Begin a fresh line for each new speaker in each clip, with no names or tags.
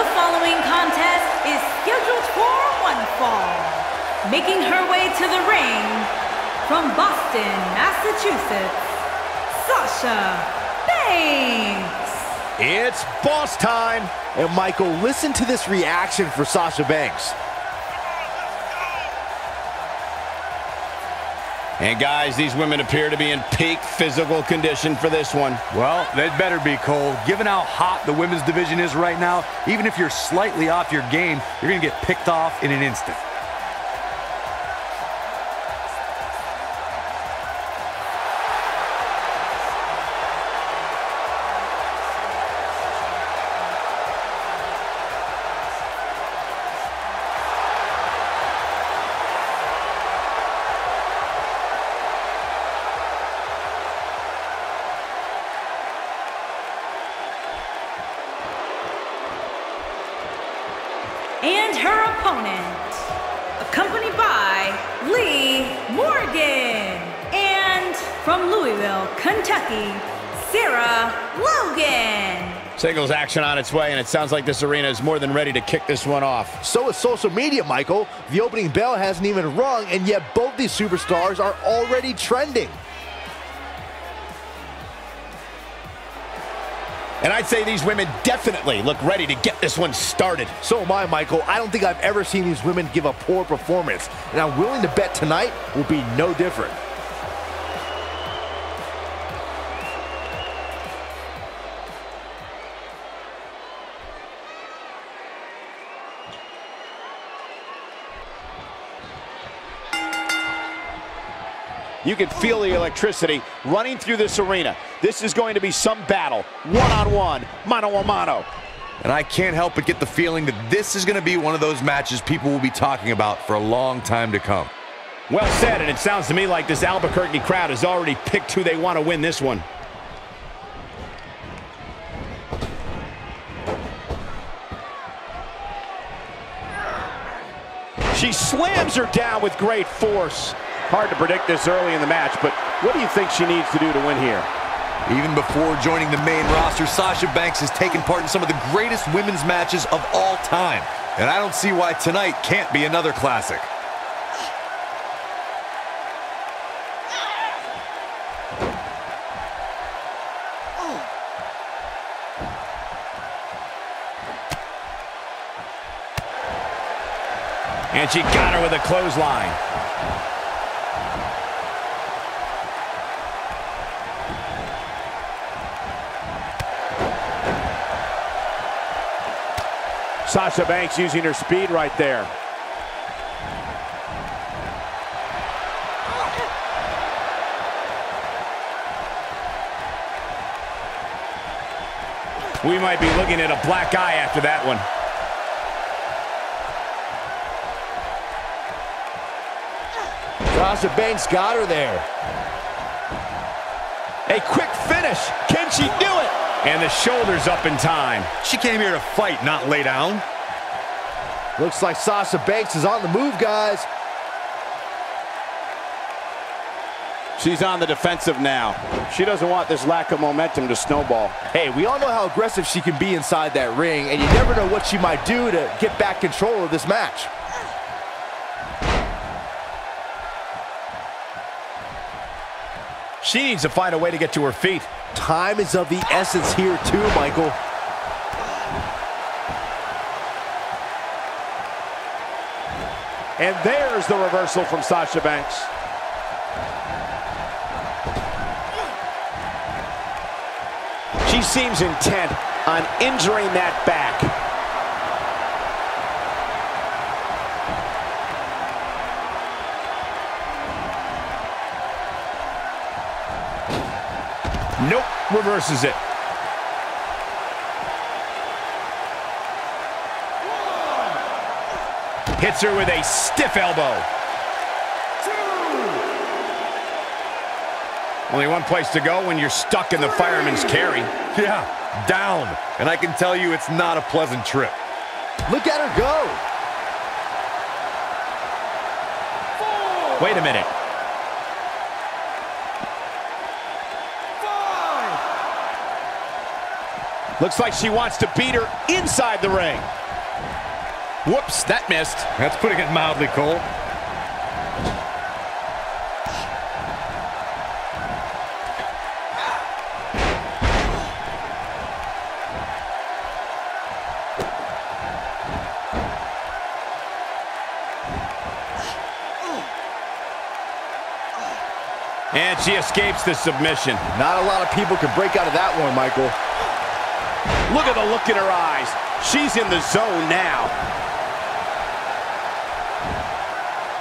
The following contest is scheduled for one fall. Making her way to the ring from Boston, Massachusetts, Sasha Banks.
It's boss time.
And Michael, listen to this reaction for Sasha Banks.
And guys, these women appear to be in peak physical condition for this one.
Well, they'd better be, Cole. Given how hot the women's division is right now, even if you're slightly off your game, you're going to get picked off in an instant.
And her opponent, accompanied by Liv Morgan. And from Louisville, Kentucky, Sarah Logan.
Singles action on its way, and it sounds like this arena is more than ready to kick this one off.
So is social media, Michael. The opening bell hasn't even rung, and yet both these superstars are already trending.
And I'd say these women definitely look ready to get this one started.
So am I, Michael. I don't think I've ever seen these women give a poor performance, and I'm willing to bet tonight will be no different.
You can feel the electricity running through this arena. This is going to be some battle, one-on-one, mano-a-mano.
And I can't help but get the feeling that this is going to be one of those matches people will be talking about for a long time to come.
Well said, and it sounds to me like this Albuquerque crowd has already picked who they want to win this one. She slams her down with great force. Hard to predict this early in the match, but what do you think she needs to do to win here?
Even before joining the main roster, Sasha Banks has taken part in some of the greatest women's matches of all time. And I don't see why tonight can't be another classic.
And she got her with a clothesline. Sasha Banks using her speed right there. We might be looking at a black eye after that one.
Sasha Banks got her there.
A quick finish. Can she do it? And the shoulders up in time.
She came here to fight, not lay down.
Looks like Sasha Banks is on the move, guys.
She's on the defensive now. She doesn't want this lack of momentum to snowball.
Hey, we all know how aggressive she can be inside that ring, and you never know what she might do to get back control of this match.
She needs to find a way to get to her feet.
Time is of the essence here too, Michael.
And there's the reversal from Sasha Banks. She seems intent on injuring that back. Nope, reverses it. Hits her with a stiff elbow. Only one place to go when you're stuck in the fireman's carry.
Yeah, down. And I can tell you it's not a pleasant trip.
Look at her go.
Wait a minute. Looks like she wants to beat her inside the ring. Whoops, that missed.
That's putting it mildly, Cole.
And she escapes the submission.
Not a lot of people could break out of that one, Michael.
Look at the look in her eyes. She's in the zone now.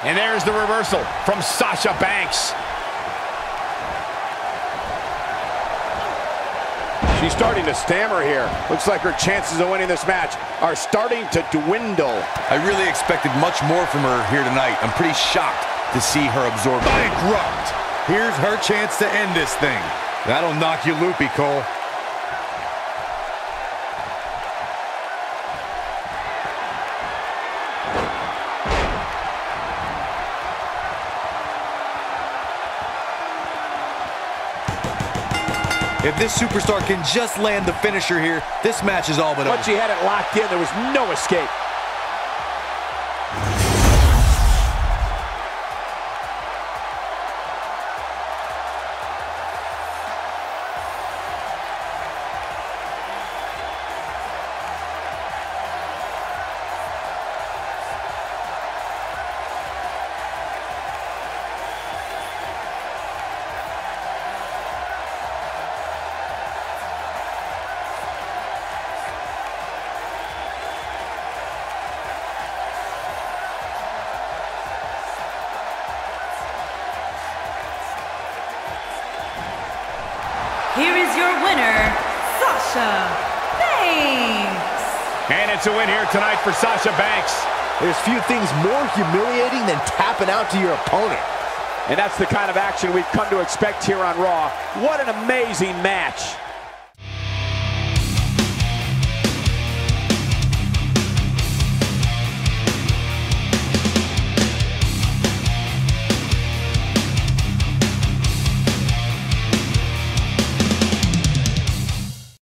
And there's the reversal from Sasha Banks. She's starting to stammer here. Looks like her chances of winning this match are starting to dwindle.
I really expected much more from her here tonight. I'm pretty shocked to see her absorb bankrupt. Here's her chance to end this thing. That'll knock you loopy, Cole. If this superstar can just land the finisher here, this match is all but over.
Once she had it locked in, there was no escape.
Winner, Sasha Banks.
And it's a win here tonight for Sasha Banks.
There's few things more humiliating than tapping out to your opponent.
And that's the kind of action we've come to expect here on Raw. What an amazing match.